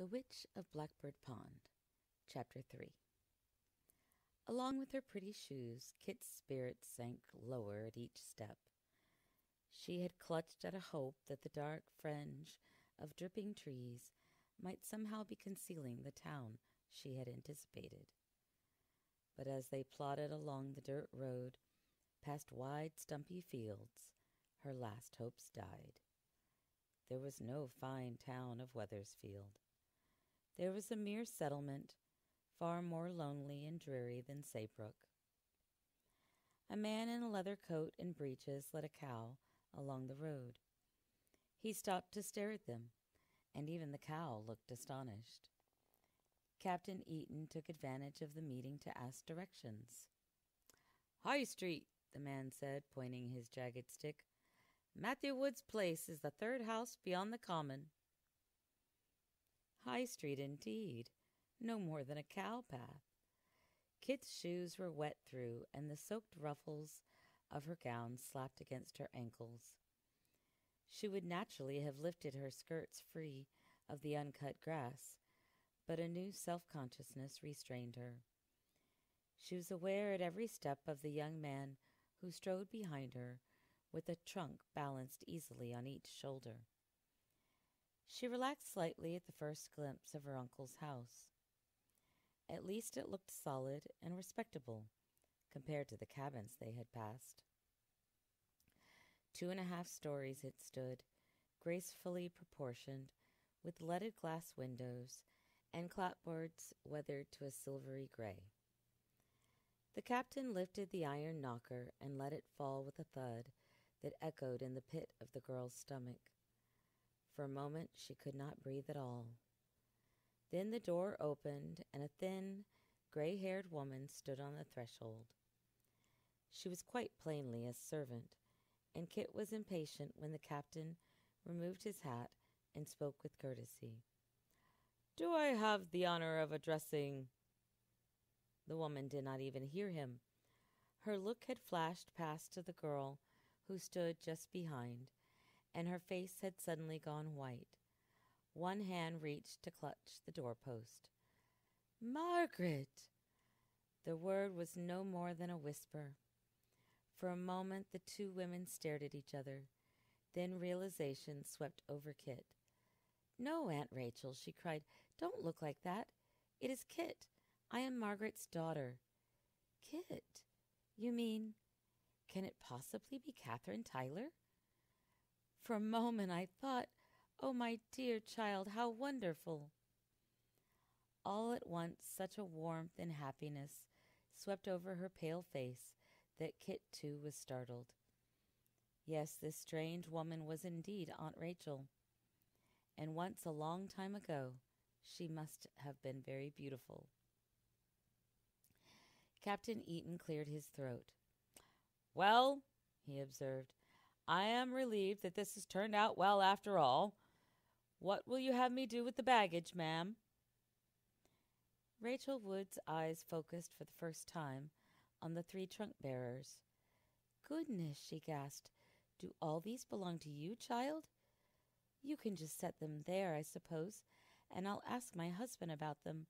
The Witch of Blackbird Pond, Chapter 3 Along with her pretty shoes, Kit's spirits sank lower at each step. She had clutched at a hope that the dark fringe of dripping trees might somehow be concealing the town she had anticipated. But as they plodded along the dirt road, past wide, stumpy fields, her last hopes died. There was no fine town of Wethersfield. There was a mere settlement, far more lonely and dreary than Saybrook. A man in a leather coat and breeches led a cow along the road. He stopped to stare at them, and even the cow looked astonished. Captain Eaton took advantage of the meeting to ask directions. High Street, the man said, pointing his jagged stick. Matthew Wood's place is the third house beyond the common. High Street, indeed, no more than a cow path. Kit's shoes were wet through, and the soaked ruffles of her gown slapped against her ankles. She would naturally have lifted her skirts free of the uncut grass, but a new self consciousness restrained her. She was aware at every step of the young man who strode behind her with a trunk balanced easily on each shoulder. She relaxed slightly at the first glimpse of her uncle's house. At least it looked solid and respectable compared to the cabins they had passed. Two and a half stories it stood, gracefully proportioned, with leaded glass windows and clapboards weathered to a silvery gray. The captain lifted the iron knocker and let it fall with a thud that echoed in the pit of the girl's stomach. For a moment she could not breathe at all. Then the door opened, and a thin, gray haired woman stood on the threshold. She was quite plainly a servant, and Kit was impatient when the captain removed his hat and spoke with courtesy. Do I have the honor of addressing? The woman did not even hear him. Her look had flashed past to the girl who stood just behind, and her face had suddenly gone white. One hand reached to clutch the doorpost. Margaret! The word was no more than a whisper. For a moment the two women stared at each other. Then realization swept over Kit. No, Aunt Rachel, she cried, don't look like that. It is Kit. I am Margaret's daughter. Kit? You mean, can it possibly be Catherine Tyler? For a moment I thought, oh, my dear child, how wonderful! All at once, such a warmth and happiness swept over her pale face that Kit too was startled. Yes, this strange woman was indeed Aunt Rachel, and once a long time ago she must have been very beautiful. Captain Eaton cleared his throat. Well, he observed, I am relieved that this has turned out well after all. What will you have me do with the baggage, ma'am? Rachel Wood's eyes focused for the first time on the three trunk bearers. Goodness, she gasped. Do all these belong to you, child? You can just set them there, I suppose, and I'll ask my husband about them.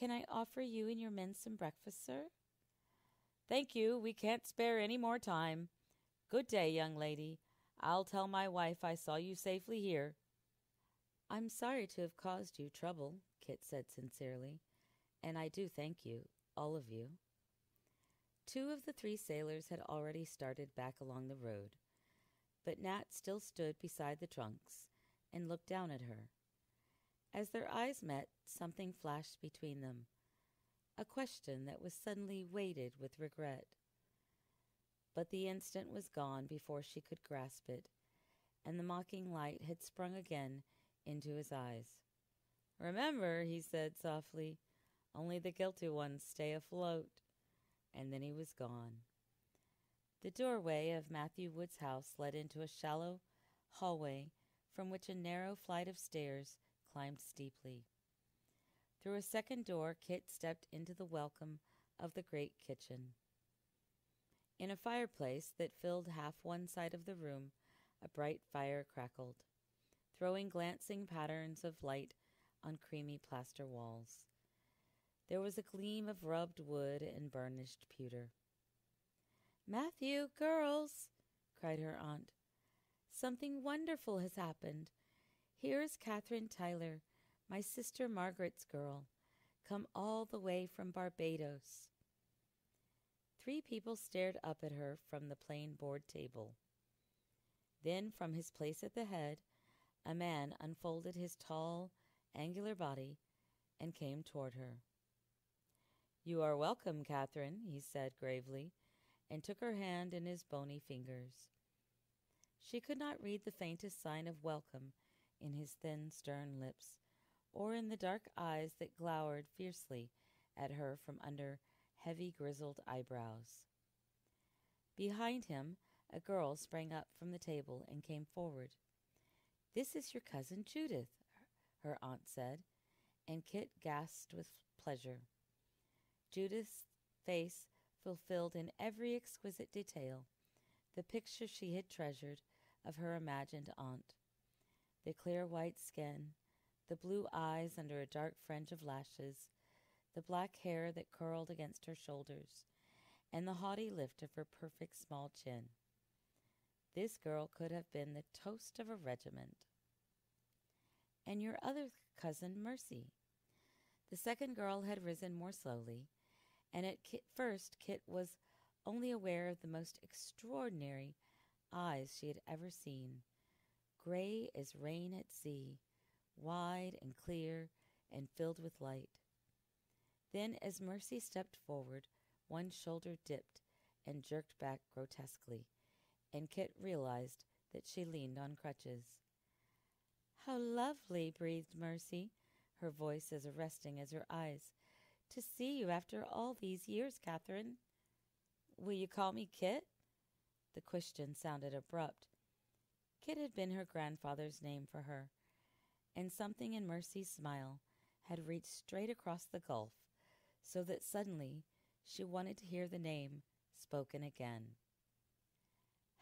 Can I offer you and your men some breakfast, sir? Thank you. We can't spare any more time. Good day, young lady. I'll tell my wife I saw you safely here. I'm sorry to have caused you trouble, Kit said sincerely, and I do thank you, all of you. Two of the three sailors had already started back along the road, but Nat still stood beside the trunks and looked down at her. As their eyes met, something flashed between them a question that was suddenly weighted with regret. But the instant was gone before she could grasp it, and the mocking light had sprung again into his eyes. Remember, he said softly, only the guilty ones stay afloat. And then he was gone. The doorway of Matthew Wood's house led into a shallow hallway from which a narrow flight of stairs climbed steeply. Through a second door, Kit stepped into the welcome of the great kitchen. In a fireplace that filled half one side of the room, a bright fire crackled, throwing glancing patterns of light on creamy plaster walls. There was a gleam of rubbed wood and burnished pewter. Matthew, girls, cried her aunt, something wonderful has happened. Here is Catherine Tyler, my sister Margaret's girl, come all the way from Barbados. Three people stared up at her from the plain board table. Then, from his place at the head, a man unfolded his tall, angular body and came toward her. You are welcome, Catherine, he said gravely, and took her hand in his bony fingers. She could not read the faintest sign of welcome in his thin, stern lips, or in the dark eyes that glowered fiercely at her from under heavy, grizzled eyebrows. Behind him, a girl sprang up from the table and came forward. This is your cousin Judith, her aunt said, and Kit gasped with pleasure. Judith's face fulfilled in every exquisite detail the picture she had treasured of her imagined aunt. The clear white skin, the blue eyes under a dark fringe of lashes, the black hair that curled against her shoulders, and the haughty lift of her perfect small chin. This girl could have been the toast of a regiment. And your other cousin, Mercy. The second girl had risen more slowly and at Kit first Kit was only aware of the most extraordinary eyes she had ever seen, gray as rain at sea, wide and clear and filled with light. Then, as Mercy stepped forward, one shoulder dipped and jerked back grotesquely, and Kit realized that she leaned on crutches. How lovely, breathed Mercy, her voice as arresting as her eyes to see you after all these years, Catherine. Will you call me Kit? The question sounded abrupt. Kit had been her grandfather's name for her, and something in Mercy's smile had reached straight across the gulf, so that suddenly she wanted to hear the name spoken again.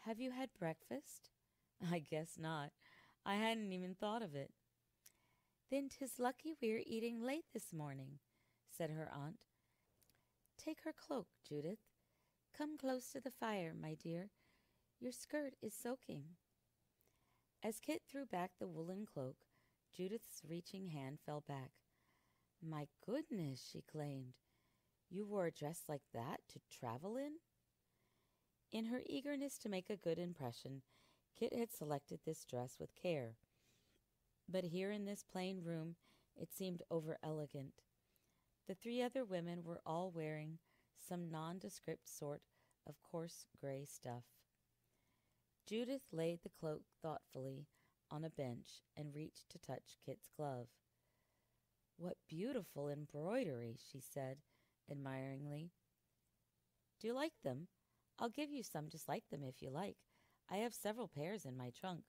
Have you had breakfast? I guess not. I hadn't even thought of it. Then 'tis lucky we're eating late this morning, said her aunt. Take her cloak, Judith. Come close to the fire, my dear. Your skirt is soaking. As Kit threw back the woolen cloak, Judith's reaching hand fell back. My goodness, she claimed. You wore a dress like that to travel in? In her eagerness to make a good impression, Kit had selected this dress with care. But here in this plain room it seemed over elegant. The three other women were all wearing some nondescript sort of coarse gray stuff. Judith laid the cloak thoughtfully on a bench and reached to touch Kit's glove. What beautiful embroidery, she said admiringly. Do you like them? I'll give you some just like them if you like. I have several pairs in my trunk.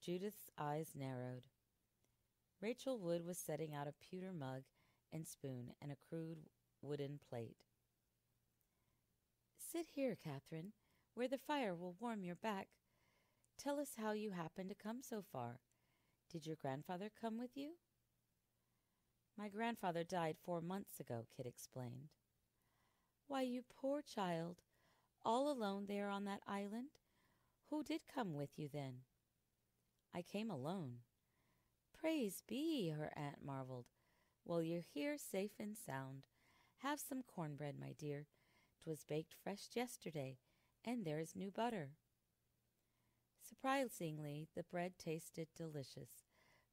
Judith's eyes narrowed. Rachel Wood was setting out a pewter mug and spoon and a crude wooden plate. Sit here, Catherine, where the fire will warm your back. Tell us how you happened to come so far. Did your grandfather come with you? My grandfather died four months ago, Kit explained. Why, you poor child, all alone there on that island? Who did come with you then? I came alone. Praise be, her aunt marveled. Well, you're here safe and sound. Have some cornbread, my dear. 'Twas baked fresh yesterday, and there's new butter. Surprisingly, the bread tasted delicious,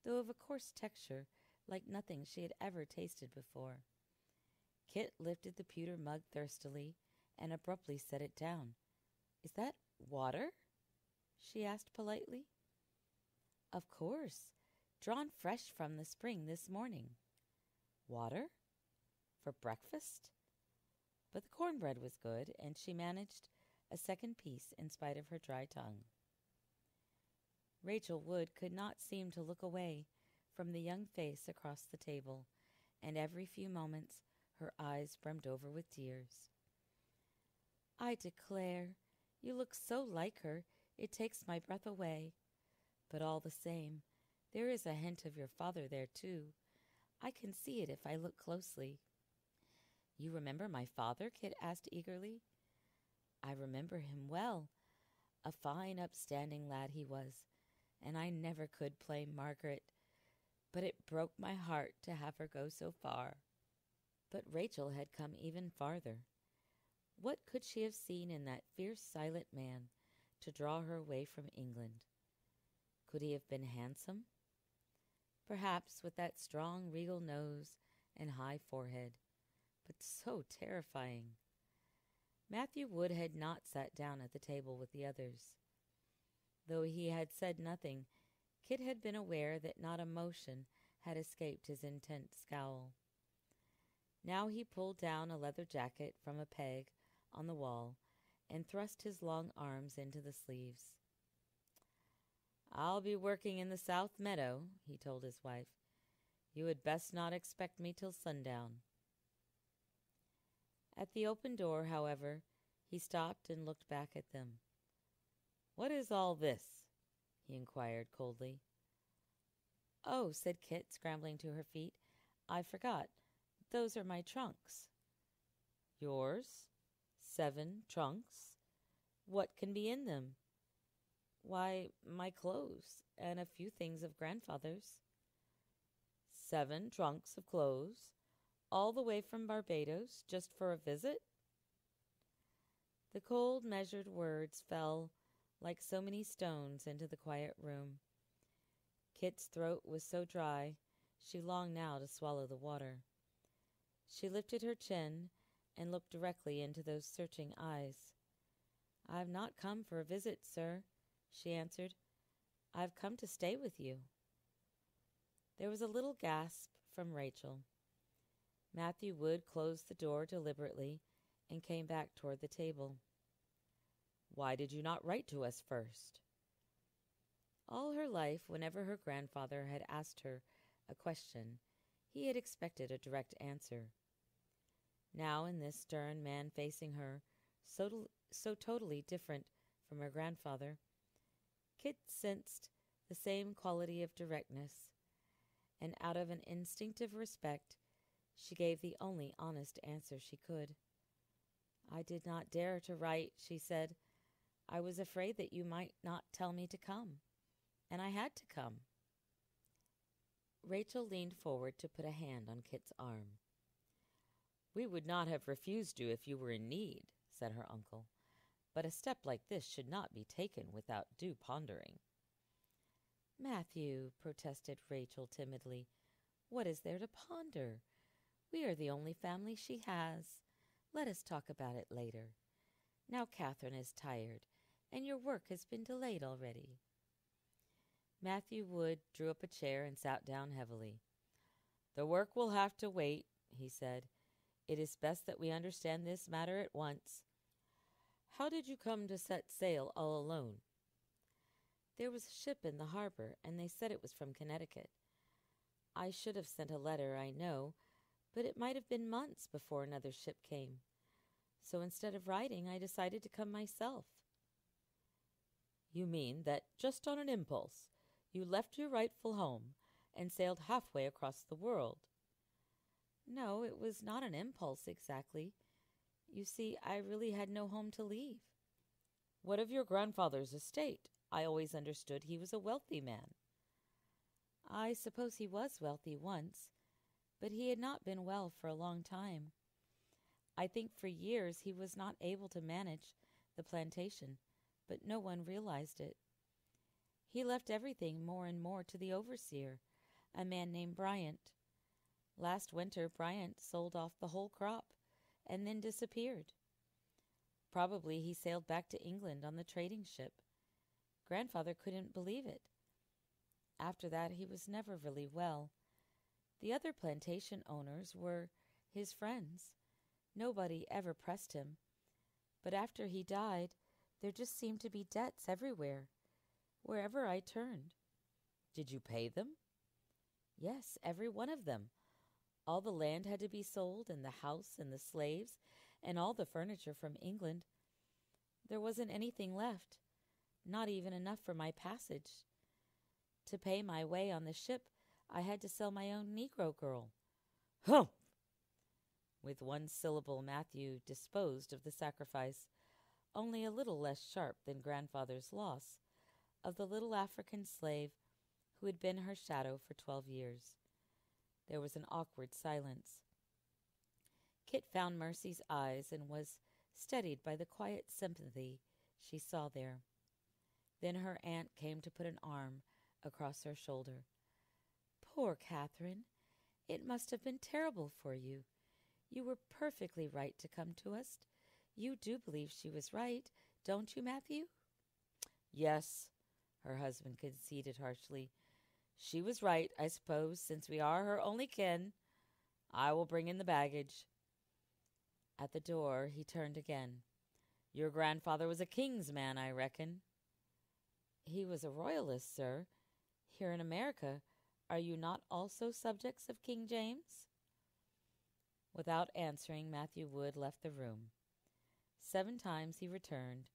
though of a coarse texture, like nothing she had ever tasted before. Kit lifted the pewter mug thirstily and abruptly set it down. Is that water? she asked politely. Of course, drawn fresh from the spring this morning. Water? For breakfast? But the cornbread was good, and she managed a second piece in spite of her dry tongue. Rachel Wood could not seem to look away from the young face across the table, and every few moments her eyes brimmed over with tears. I declare, you look so like her, it takes my breath away. But all the same, There is a hint of your father there, too. I can see it if I look closely. You remember my father? Kit asked eagerly. I remember him well. A fine, upstanding lad he was, and I never could play Margaret, but it broke my heart to have her go so far. But Rachel had come even farther. What could she have seen in that fierce, silent man to draw her away from England? Could he have been handsome? Perhaps with that strong, regal nose and high forehead, but so terrifying. Matthew Wood had not sat down at the table with the others. Though he had said nothing, Kit had been aware that not a motion had escaped his intent scowl. Now he pulled down a leather jacket from a peg on the wall and thrust his long arms into the sleeves. I'll be working in the south meadow, he told his wife. You had best not expect me till sundown. At the open door, however, he stopped and looked back at them. What is all this? He inquired coldly. Oh, said Kit, scrambling to her feet, I forgot. Those are my trunks. Yours? Seven trunks? What can be in them? Why, my clothes, and a few things of grandfather's. Seven trunks of clothes, all the way from Barbados, just for a visit? The cold, measured words fell like so many stones into the quiet room. Kit's throat was so dry she longed now to swallow the water. She lifted her chin and looked directly into those searching eyes. I've not come for a visit, sir, she answered. I've come to stay with you. There was a little gasp from Rachel. Matthew Wood closed the door deliberately and came back toward the table. Why did you not write to us first? All her life, whenever her grandfather had asked her a question, he had expected a direct answer. Now, in this stern man facing her, so, so totally different from her grandfather, Kit sensed the same quality of directness, and out of an instinctive respect, she gave the only honest answer she could. I did not dare to write, she said. I was afraid that you might not tell me to come, and I had to come. Rachel leaned forward to put a hand on Kit's arm. We would not have refused you if you were in need, said her uncle but a step like this should not be taken without due pondering. Matthew, protested Rachel timidly, what is there to ponder? We are the only family she has. Let us talk about it later. Now Catherine is tired, and your work has been delayed already. Matthew Wood drew up a chair and sat down heavily. The work will have to wait, he said. It is best that we understand this matter at once. How did you come to set sail all alone? There was a ship in the harbor, and they said it was from Connecticut. I should have sent a letter, I know, but it might have been months before another ship came. So instead of writing, I decided to come myself. You mean that just on an impulse, you left your rightful home and sailed halfway across the world? No, it was not an impulse exactly. You see, I really had no home to leave. What of your grandfather's estate? I always understood he was a wealthy man. I suppose he was wealthy once, but he had not been well for a long time. I think for years he was not able to manage the plantation, but no one realized it. He left everything more and more to the overseer, a man named Bryant. Last winter, Bryant sold off the whole crop and then disappeared. Probably he sailed back to England on the trading ship. Grandfather couldn't believe it. After that, he was never really well. The other plantation owners were his friends. Nobody ever pressed him. But after he died, there just seemed to be debts everywhere, wherever I turned. Did you pay them? Yes, every one of them. All the land had to be sold, and the house, and the slaves, and all the furniture from England. There wasn't anything left, not even enough for my passage. To pay my way on the ship, I had to sell my own Negro girl. Humph! With one syllable, Matthew disposed of the sacrifice, only a little less sharp than grandfather's loss, of the little African slave who had been her shadow for twelve years. There was an awkward silence. Kit found Mercy's eyes and was steadied by the quiet sympathy she saw there. Then her aunt came to put an arm across her shoulder. Poor Catherine! It must have been terrible for you. You were perfectly right to come to us. You do believe she was right, don't you, Matthew? Yes, her husband conceded harshly. She was right, I suppose, since we are her only kin. I will bring in the baggage. At the door he turned again. Your grandfather was a king's man, I reckon. He was a royalist, sir. Here in America, are you not also subjects of King James? Without answering, Matthew Wood left the room. Seven times he returned,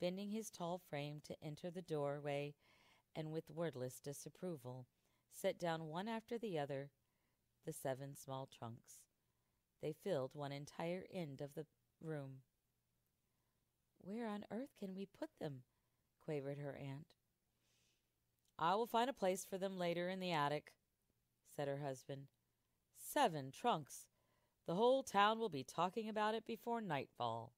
bending his tall frame to enter the doorway, and with wordless disapproval set down one after the other the seven small trunks. They filled one entire end of the room. Where on earth can we put them? quavered her aunt. I will find a place for them later in the attic, said her husband. Seven trunks! The whole town will be talking about it before nightfall.